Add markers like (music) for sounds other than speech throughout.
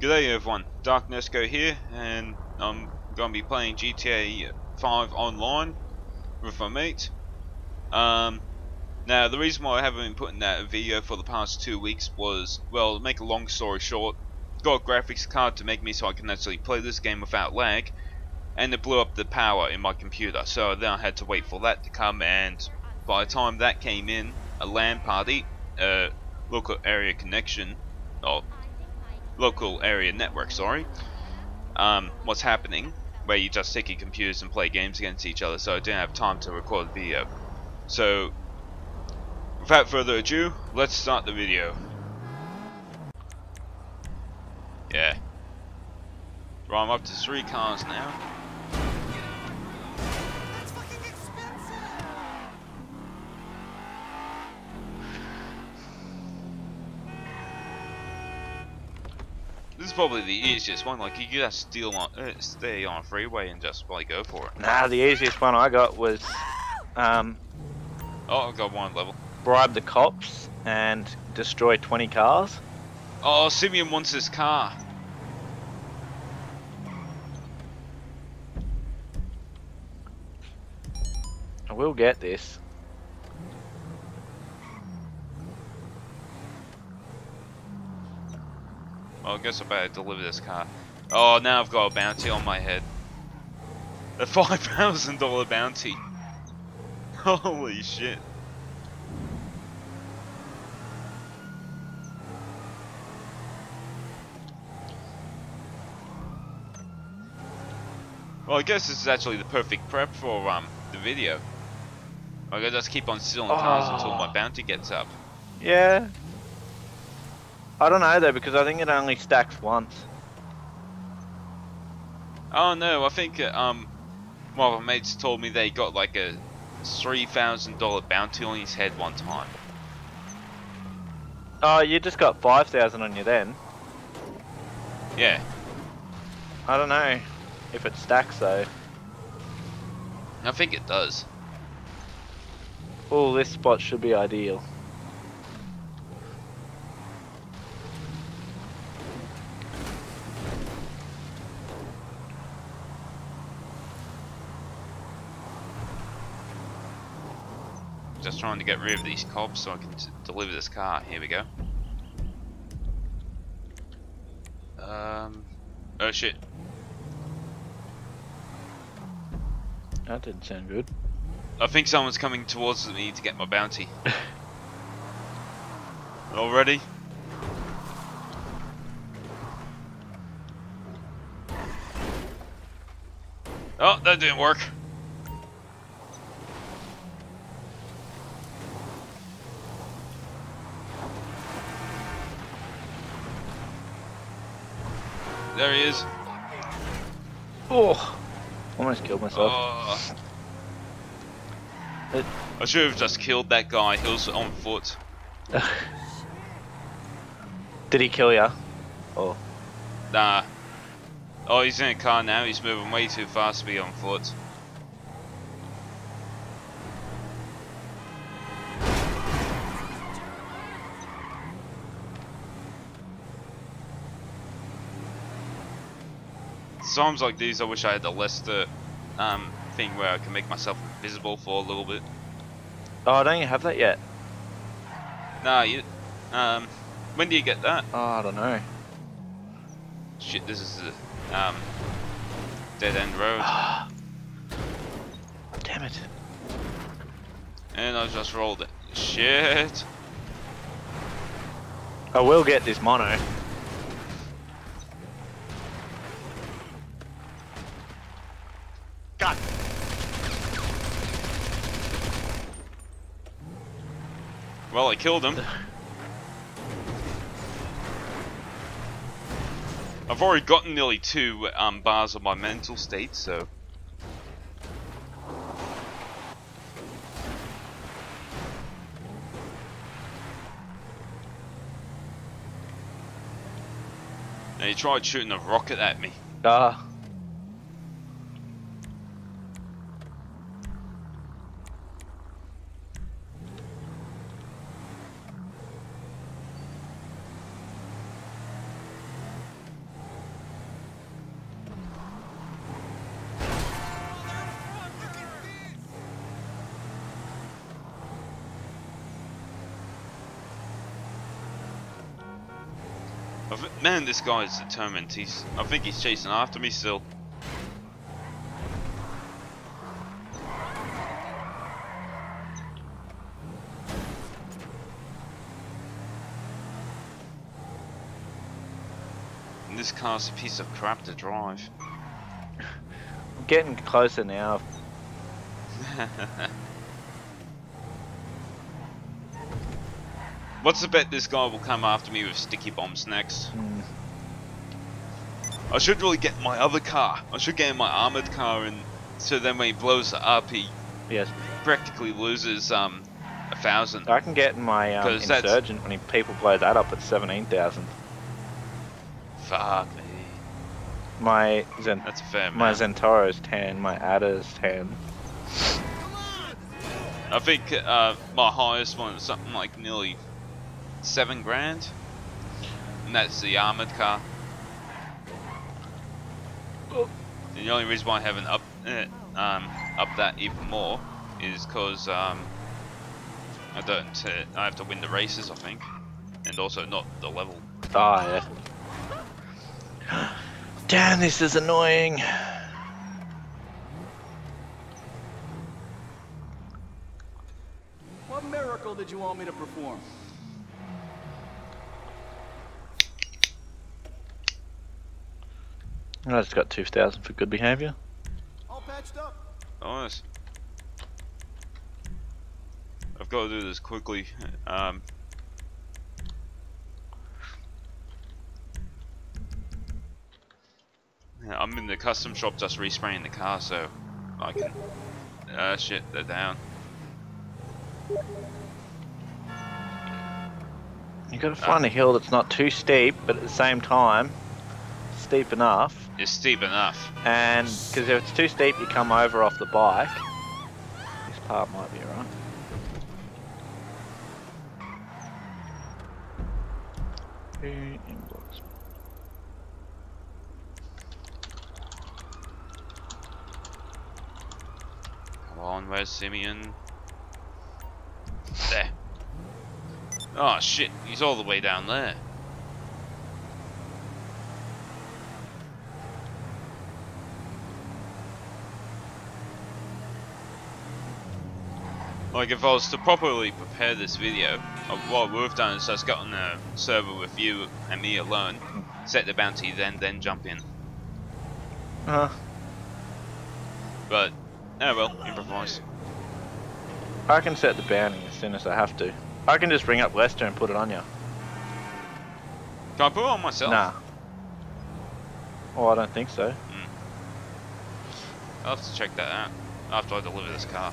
G'day everyone, Darknesko here, and I'm going to be playing GTA 5 online with my mate. Um, now, the reason why I haven't been putting that video for the past two weeks was, well, to make a long story short, got a graphics card to make me so I can actually play this game without lag, and it blew up the power in my computer, so then I had to wait for that to come, and by the time that came in, a LAN party, uh, local area connection, or local area network, sorry, um, what's happening, where you just take your computers and play games against each other, so I didn't have time to record the video. So, without further ado, let's start the video. Yeah. Right, I'm up to three cars now. Probably the easiest one. Like you could just steal on, uh, stay on a freeway and just like go for it. Nah, the easiest one I got was um, Oh, I've got one level. bribe the cops and destroy 20 cars. Oh, Simeon wants his car. I will get this. Well, I guess I better deliver this car. Oh, now I've got a bounty on my head. A (laughs) five thousand dollar bounty. Holy shit. Well, I guess this is actually the perfect prep for um the video. I gotta just keep on stealing cars until my Oh. bounty gets up. Yeah. I don't know though because I think it only stacks once. Oh no, I think uh, um, one of my mates told me they got like a three thousand dollar bounty on his head one time. Oh, you just got 5,000 on you then. Yeah, I don't know if it stacks though. I think it does. Oh, this spot should be ideal. Just trying to get rid of these cops so I can deliver this car. Here we go. Um, oh shit. That didn't sound good. I think someone's coming towards me to get my bounty. (laughs) Already? Oh, that didn't work. There he is. Oh, almost killed myself. Oh. It- I should have just killed that guy. He was on foot. (laughs) Did he kill ya? Oh, Nah. Oh, he's in a car now. He's moving way too fast to be on foot. Times like these, I wish I had the Lester um, thing where I can make myself invisible for a little bit. oh, I don't you have that yet? Nah, you. Um, when do you get that? Oh, I don't know. Shit, this is a um, dead end road. (sighs) Damn it. And I just rolled it. Shit. I will get this mono. Well, I killed him. I've already gotten nearly two um, bars of my mental state, so. Now he tried shooting a rocket at me. Ah. I Man, this guy is determined. He's. I think he's chasing after me still. And this car's a piece of crap to drive. (laughs) I'm getting closer now. (laughs) What's the bet this guy will come after me with sticky bombs next? Hmm. I should really get my other car. I should get in my armored car, and so then when he blows up, he Yes, practically loses um a thousand. I can get my um, insurgent when he, people blow that up at seventeen thousand. Fuck me. My Zen, That's a fair my amount. Zentorno's ten. My Adder's ten. I think uh, my highest one is something like nearly seven grand, and that's the armored car. And the only reason why I haven't up uh, um up that even more is because um I don't uh, I have to win the races I think, and also not the level. Oh yeah. Damn, this is annoying. What miracle did you want me to perform? I just got two thousand for good behaviour. All patched up. Nice. I've got to do this quickly. Um, yeah, I'm in the custom shop just respraying the car, so I can. Uh, shit, they're down. You got to find a hill that's not too steep, but at the same time steep enough. It's steep enough. And because if it's too steep, you come over off the bike. This part might be alright. Come on, where's Simeon? There. Oh shit, he's all the way down there. Like if I was to properly prepare this video, what we've done is just got on a server with you and me alone, set the bounty, then then jump in. Uh, But oh well, improvise. I can set the bounty as soon as I have to. I can just bring up Lester and put it on you. Can I put it on myself? Nah. Oh, I don't think so. I'll have to check that out after I deliver this car.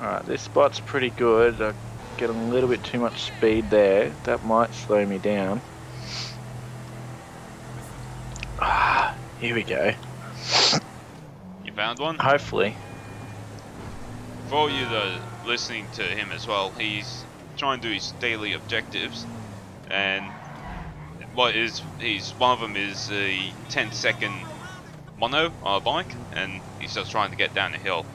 Alright, this spot's pretty good. I get a little bit too much speed there. That might slow me down. Ah, here we go. You found one? Hopefully. For all you that are listening to him as well, he's trying to do his daily objectives, and what is he's one of them is a 10 second mono on a bike, and he's just trying to get down a hill,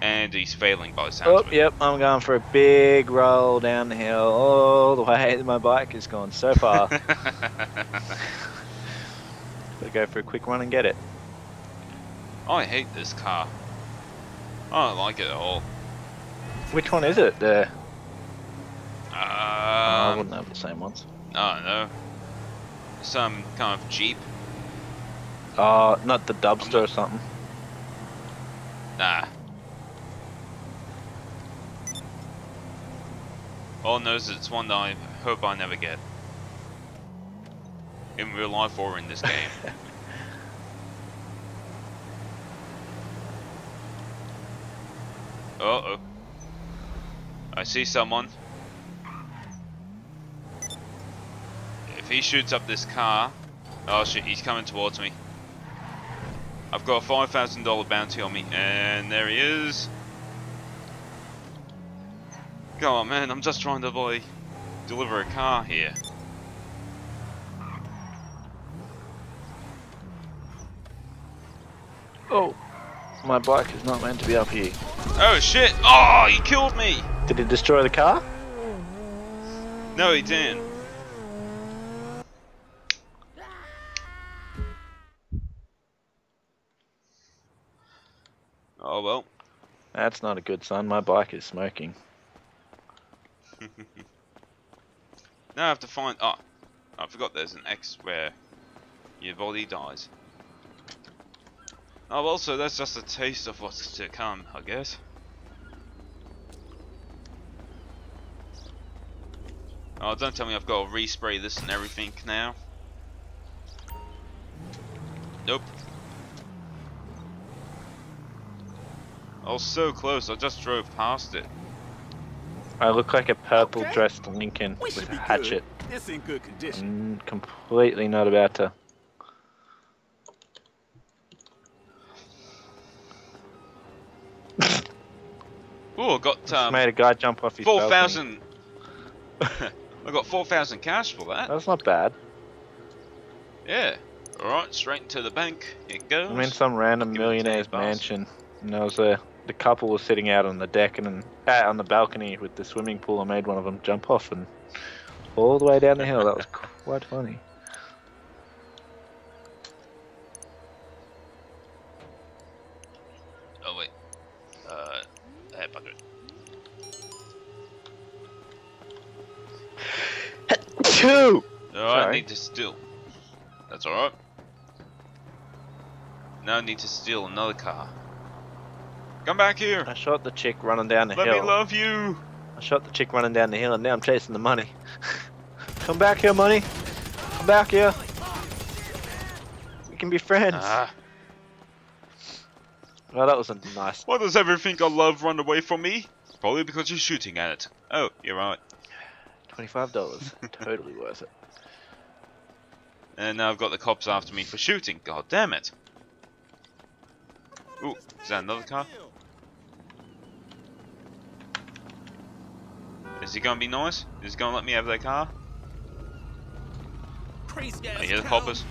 and he's failing by the sounds Oh, yep, I'm going for a big roll down the hill all the way. (laughs) My bike has gone so far. (laughs) Gotta go for a quick run and get it. I hate this car. I don't like it at all. Which one is it? The oh, I Um, wouldn't have the same ones. I don't know. Some kind of Jeep. Oh, not the Dubsta or something. Nah. All knows it's one that I hope I never get. In real life or in this game. (laughs) uh oh. I see someone. If he shoots up this car. Oh shit, he's coming towards me. I've got a five thousand dollar bounty on me, and there he is. Come on, man! I'm just trying to boy deliver a car here. Oh, my bike is not meant to be up here. Oh shit! Oh, he killed me! Did it destroy the car? No, he didn't. Oh well. That's not a good sign. My bike is smoking. (laughs) Now I have to find. Oh, I forgot there's an X where your body dies. Oh, well, so that's just a taste of what's to come, I guess. Oh, don't tell me I've got to respray this and everything now. Nope. I was so close, I just drove past it. I look like a purple Okay. dressed Lincoln We with a hatchet. good. It's in good condition. Mm, completely not about to. (laughs) Oh, I got Just um, made a guy jump off his four thousand. (laughs) I got four thousand cash for that. That's not bad. Yeah. All right, straight into the bank it goes. I'm in some random Give millionaire's mansion, and there was a the couple was sitting out on the deck and uh, on the balcony with the swimming pool. I made one of them jump off and all the way down the hill. That was quite funny. Oh wait. Uh, head bugger. Two. All right, I Sorry. need to steal. That's all right. Now I need to steal another car. Come back here. I shot the chick running down the Let hill. me love you. I shot the chick running down the hill, and now I'm chasing the money. (laughs) Come back here, money. Come back here. We can be friends. Ah, Well, that was a nice. why does everything I love run away from me? Probably because you're shooting at it. Oh, you're right. Twenty-five dollars. (laughs) totally worth it. And now I've got the cops after me for shooting. God damn it. Ooh, is that another car? Is he gonna be nice? Is he gonna let me have that car? Crazy I hear the coppers.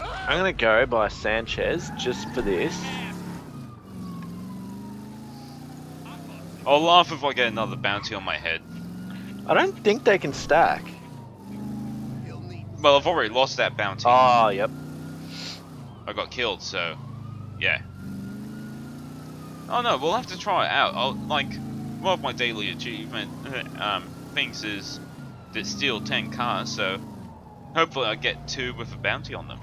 I'm gonna go by Sanchez just for this. I'll laugh if I get another bounty on my head. I don't think they can stack. Well, I've already lost that bounty. Oh, yep. I got killed, so yeah. Oh no, we'll have to try it out. I'll like one of my daily achievement um, things is to steal ten cars, so hopefully I get two with a bounty on them.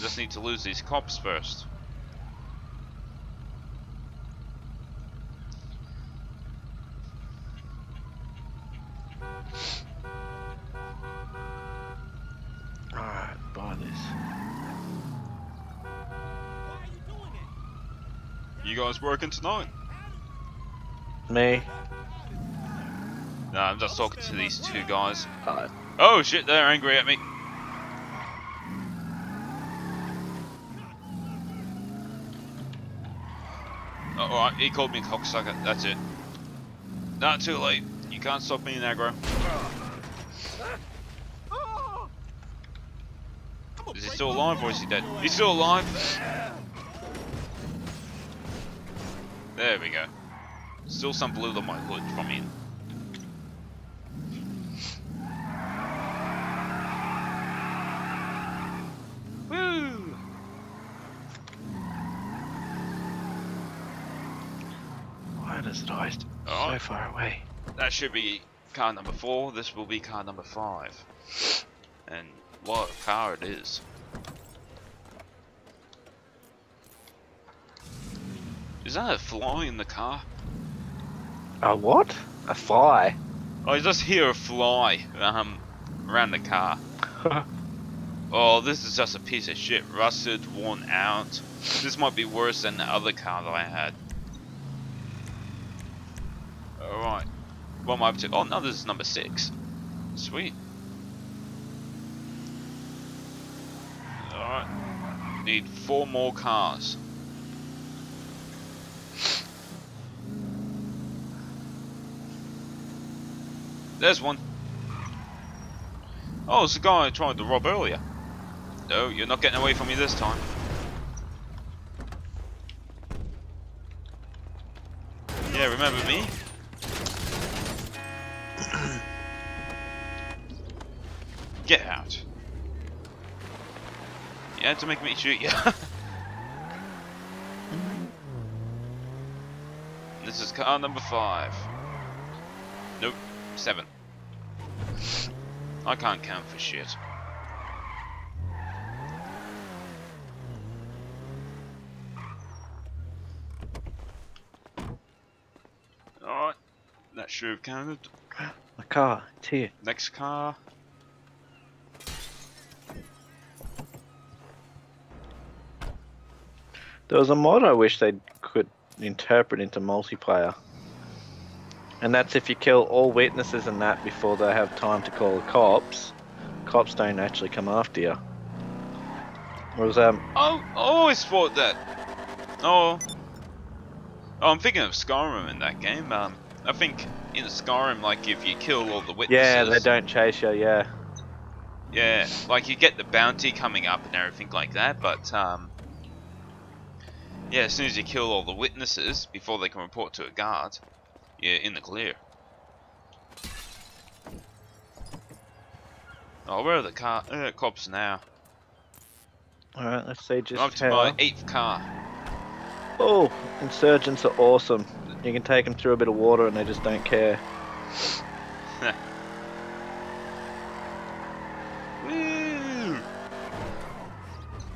Just need to lose these cops first. Alright, buy this. You guys working tonight? Me? No, I'm just talking to these two guys. Alright. Oh shit, they're angry at me. Oh, Alright, he called me a cocksucker, that's it. Not too late. You can't stop me in aggro. Is he still alive or is he dead? He's still alive! There we go. Still some blue on my hood from. Woo! Why does it always so far away? That should be car number four. This will be car number five. And what car it is. Is that a fly in the car? A what? A fly? I just hear a fly um, around the car. (laughs) Oh, this is just a piece of shit. Rusted, worn out. This might be worse than the other car that I had. Alright. What am I up to? Oh, no, this is number six. Sweet. Alright. Need four more cars. There's one. Oh, it's the guy I tried to rob earlier. No, you're not getting away from me this time. Yeah, remember me? (clears throat) Get out. You had to make me shoot you. (laughs) this is car number five. Nope, seven. I can't count for shit. Alright, that should have counted. My car, it's here. Next car. There was a mod I wish they could interpret into multiplayer. And that's if you kill all witnesses and that before they have time to call the cops, cops don't actually come after you. Whereas, um, Oh, I always thought that. Oh. Oh, I'm thinking of Skyrim in that game. Um, I think in Skyrim, like if you kill all the witnesses, yeah, they don't chase you, yeah. yeah, like you get the bounty coming up and everything like that. But um, yeah, as soon as you kill all the witnesses before they can report to a guard, you're in the clear. Oh, where are the car uh, cops now? Alright, let's see just I'm up to how... my eighth car. Oh, insurgents are awesome. You can take them through a bit of water and they just don't care. (laughs)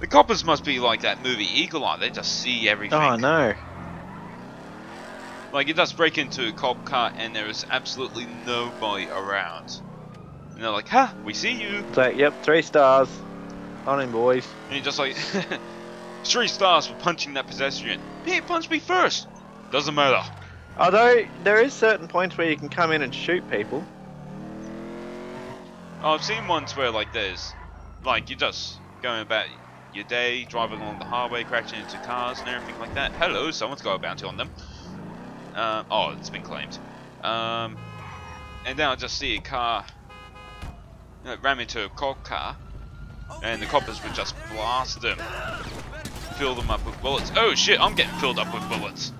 The coppers must be like that movie Eagle Eye. They just see everything. Oh no. Like you just break into a cop car and there is absolutely nobody around. And they're like, "Huh, we see you." It's like, yep, three stars. On him, boys. And you're just like, (laughs) three stars for punching that pedestrian. He punched me first. Doesn't matter. Although, there is certain points where you can come in and shoot people. Oh, I've seen ones where like there's, like you're just going about your day, driving along the highway, crashing into cars and everything like that. Hello, someone's got a bounty on them. Um, oh, it's been claimed. Um, and then I just see a car uh, ram into a cop car, and the coppers would just blast them, fill them up with bullets. Oh shit, I'm getting filled up with bullets.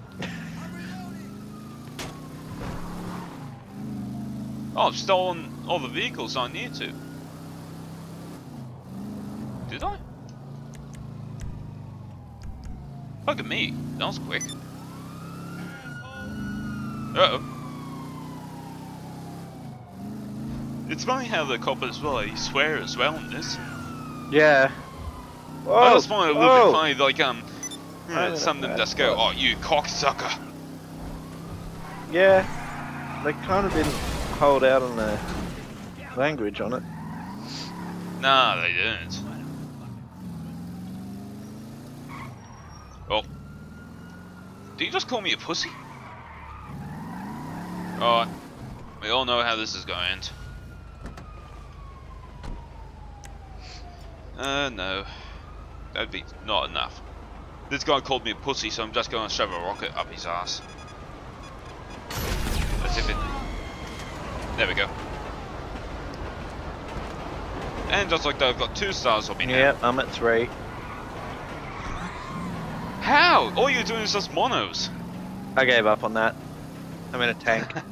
Oh, I've stolen all the vehicles I need to. Did I? Look at me. That was quick. Uh oh. It's funny how the coppers they swear as well in this. Yeah. Whoa, I just find it a little whoa. bit funny, like um, Oh, some of them just go, "Oh, you cocksucker." Yeah. They kind of didn't hold out on the language on it. Nah, they didn't. Oh. do you just call me a pussy? Alright, we all know how this is going to end. Uh, no. That'd be not enough. This guy called me a pussy, so I'm just going to shove a rocket up his ass. As if it... There we go. And just like that, I've got two stars on me now. Yep, I'm at three. How? All you're doing is just monos. I gave up on that. I'm in a tank. (laughs)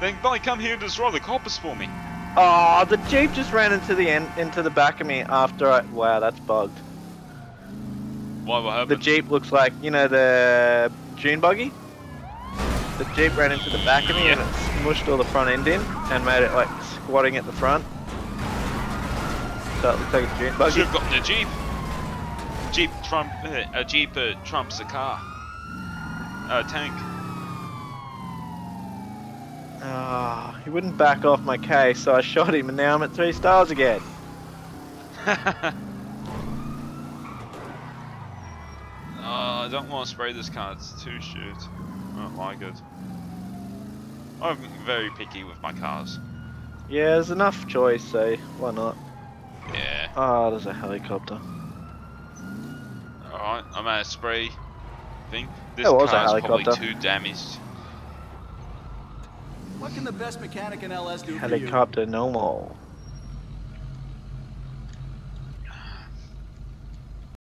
then by come here and destroy the coppers for me. oh, the jeep just ran into the end, into the back of me after I. Wow, that's bugged. Why what The jeep looks like you know the June buggy. The jeep ran into the back of me and it smushed all the front end in and made it like squatting at the front. So it looks like a June buggy. Should have gotten the jeep. Jeep trump uh, a jeep uh, trumps a car. A tank. Ah, he wouldn't back off my case, so I shot him, and now I'm at three stars again. Oh, (laughs) I don't want to spray this car. It's too shit. I don't like it. I'm very picky with my cars. Yeah, there's enough choice, so why not? Yeah. Ah, there's a helicopter. Alright, I'm at a spray thing. This There was a car's probably too damaged. What What can the best mechanic in LS do for you? Helicopter no more.